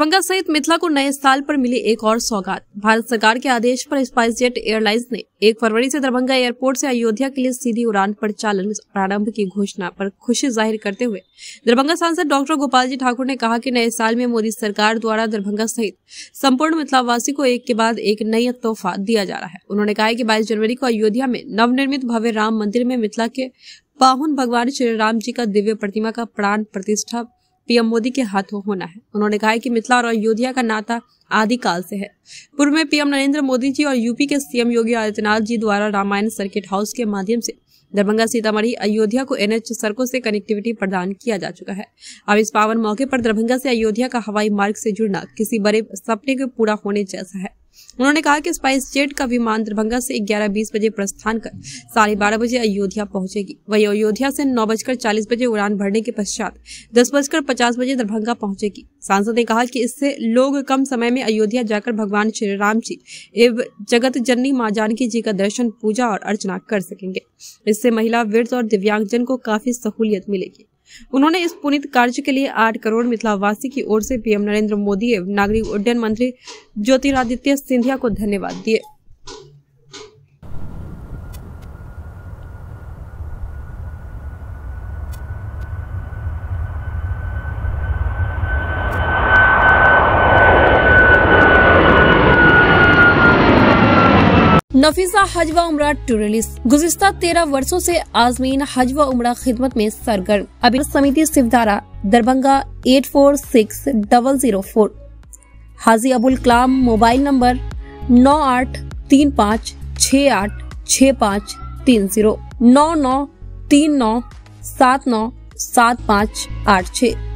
दरभंगा सहित मिथिला को नए साल पर मिली एक और सौगात। भारत सरकार के आदेश पर स्पाइस जेट एयरलाइंस ने एक फरवरी से दरभंगा एयरपोर्ट से अयोध्या के लिए सीधी उड़ान पर चालन प्रारंभ की घोषणा पर खुशी ज़ाहिर करते हुए दरभंगा सांसद डॉक्टर गोपाल जी ठाकुर ने कहा कि नए साल में मोदी सरकार द्वारा दरभंगा सहित संपूर्ण मिथिलावासी को एक के बाद एक नई तोहफा दिया जा रहा है। उन्होंने कहा कि बाईस जनवरी को अयोध्या में नवनिर्मित भव्य राम मंदिर में मिथिला के पाहुन भगवान श्री राम जी का दिव्य प्रतिमा का प्राण प्रतिष्ठा पीएम मोदी के हाथों होना है। उन्होंने कहा कि मिथिला और अयोध्या का नाता आदिकाल से है। पूर्व में पीएम नरेंद्र मोदी जी और यूपी के सीएम योगी आदित्यनाथ जी द्वारा रामायण सर्किट हाउस के माध्यम से दरभंगा, सीतामढ़ी, अयोध्या को एनएच सड़कों से कनेक्टिविटी प्रदान किया जा चुका है। अब इस पावन मौके पर दरभंगा से अयोध्या का हवाई मार्ग से जुड़ना किसी बड़े सपने के पूरा होने जैसा है। उन्होंने कहा कि स्पाइस जेट का विमान दरभंगा से ग्यारह बीस बजे प्रस्थान कर साढ़े बारह बजे अयोध्या पहुंचेगी। वही अयोध्या से नौ बजकर चालीस बजे उड़ान भरने के पश्चात दस बजकर पचास बजे दरभंगा पहुंचेगी। सांसद ने कहा कि इससे लोग कम समय में अयोध्या जाकर भगवान श्री राम जी एवं जगत जननी माँ जानकी जी का दर्शन, पूजा और अर्चना कर सकेंगे। इससे महिला, वृद्ध और दिव्यांगजन को काफ़ी सहूलियत मिलेगी। उन्होंने इस पुनित कार्य के लिए आठ करोड़ मिथिलावासी की ओर से पीएम नरेंद्र मोदी एवं नागरिक उड्डयन मंत्री ज्योतिरादित्य सिंधिया को धन्यवाद दिए। नफीसा हज व उमरा टूरिस्ट। गुजश्ता तेरह वर्षों से आजमीन हज व उमरा खिदमत में सरगर्म। अभी समिति Shivdhara Darbhanga eight four six double zero four Haji Abul Kalam mobile number नौ आठ तीन पाँच छ आठ छ पाँच तीन ज़ीरो नौ नौ तीन नौ सात नौ सात पाँच आठ छः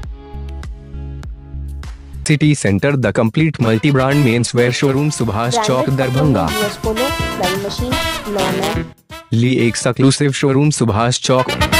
city centre the complete multi brand men's wear showroom Subhash Chowk Darbhanga. ली एक सक्लूसिव शोरूम सुभाष चौक।